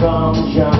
from John.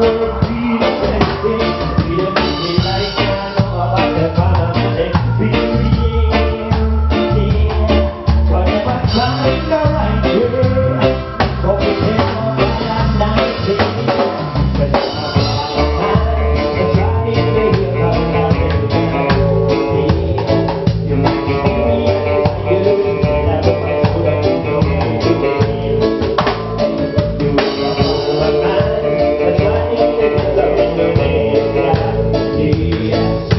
Thank you.